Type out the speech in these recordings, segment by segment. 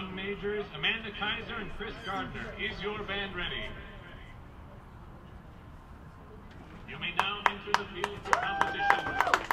Drum majors Amanda Kaiser and Chris Gardner. Is your band ready? You may now enter the field for competition.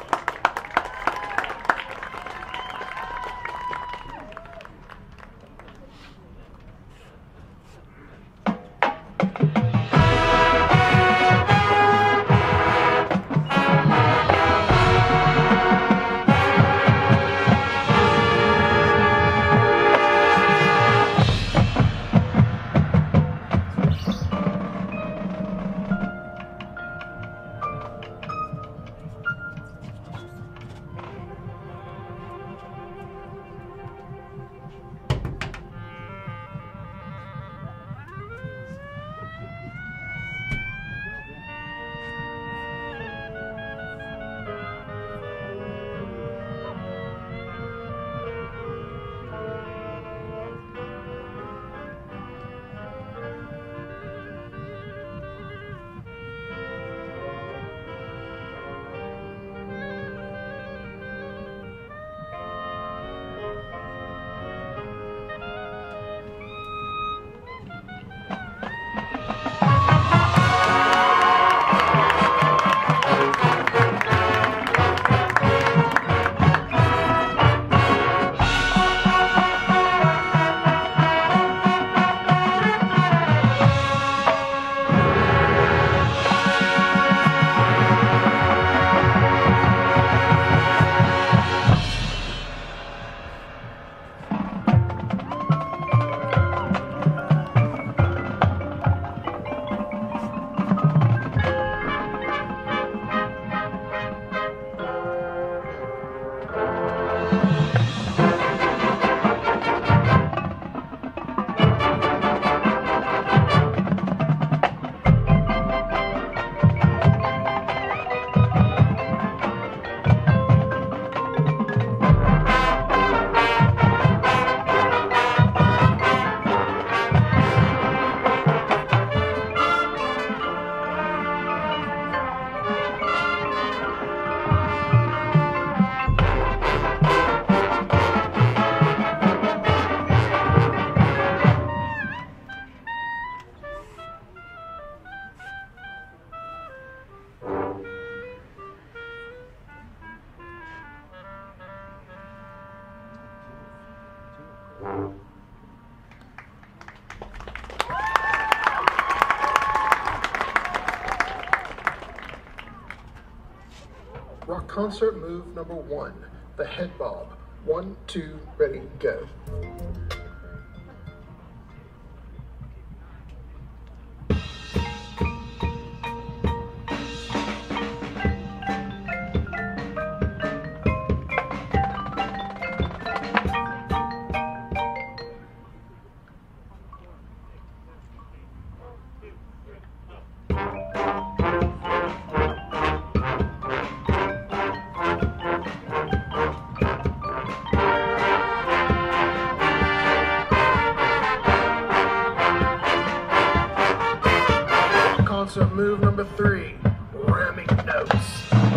Rock concert move number one, the head bob. One, two, ready, go. Concert move number three, ramming notes.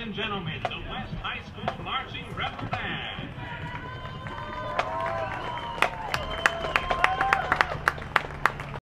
and gentlemen, the West High School Marching Rebel Band.